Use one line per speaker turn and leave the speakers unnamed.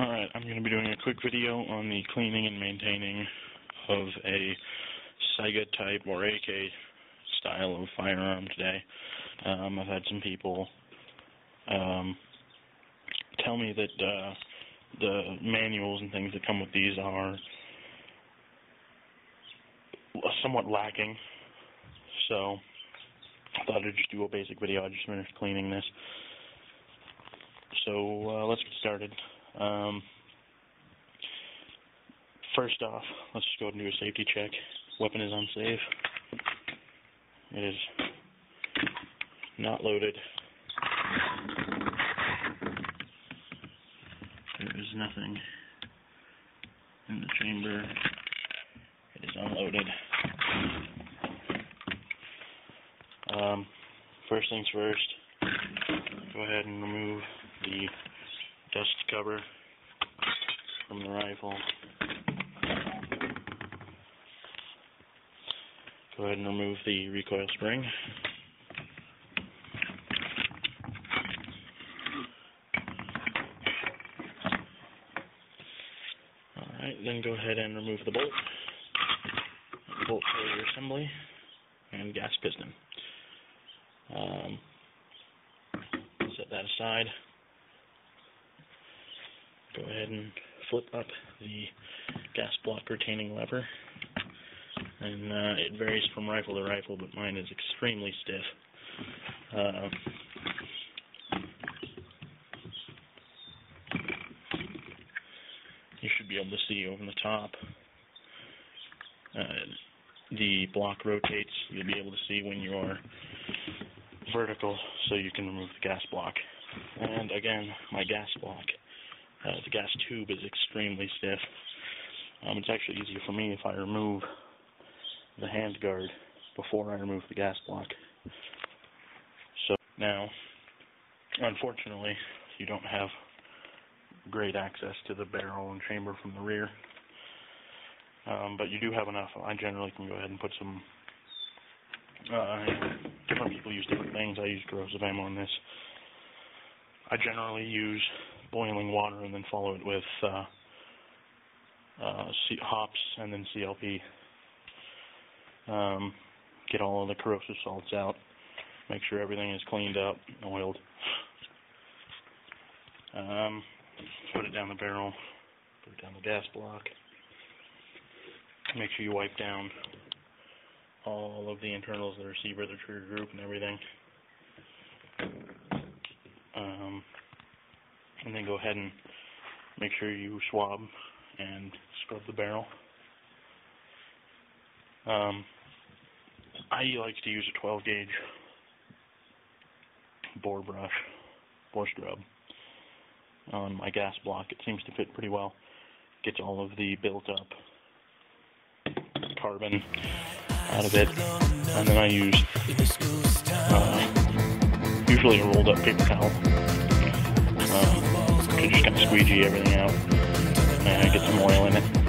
I'm going to be doing a quick video on the cleaning and maintaining of a Saiga type or AK style of firearm today. Um, I've had some people um, tell me that uh, the manuals and things that come with these are somewhat lacking. So I thought I'd just do a basic video. I just finished cleaning this. So uh, let's get started. Um, first off, let's just go ahead and do a safety check. Weapon is unsafe. It is not loaded. There is nothing in the chamber. It is unloaded. Um, first things first, go ahead and remove the dust cover from the rifle. Go ahead and remove the recoil spring. Alright, then go ahead and remove the bolt, bolt for assembly, and gas piston. Um, set that aside. Go ahead and flip up the gas block retaining lever. And uh, it varies from rifle to rifle, but mine is extremely stiff. Uh, you should be able to see over the top. Uh, the block rotates. You'll be able to see when you're vertical so you can remove the gas block. And again, my gas block, uh, the gas tube is extremely stiff. Um, it's actually easier for me if I remove the hand guard before I remove the gas block. So now, unfortunately, you don't have great access to the barrel and chamber from the rear. Um, but you do have enough. I generally can go ahead and put some uh, different people use different things. I use corrosive ammo on this. I generally use boiling water and then follow it with uh, uh, Hoppe's and then CLP. Um, get all of the corrosive salts out. Make sure everything is cleaned up, oiled. Um, put it down the barrel. Put it down the gas block. Make sure you wipe down all of the internals, the receiver, the trigger group, and everything. Um, and then go ahead and make sure you swab and scrub the barrel. Um, I like to use a 12 gauge bore brush, bore scrub on my gas block. It seems to fit pretty well. Gets all of the built up carbon out of it. And then I use uh, usually a rolled up paper towel uh, just of squeegee everything out and get some oil in it.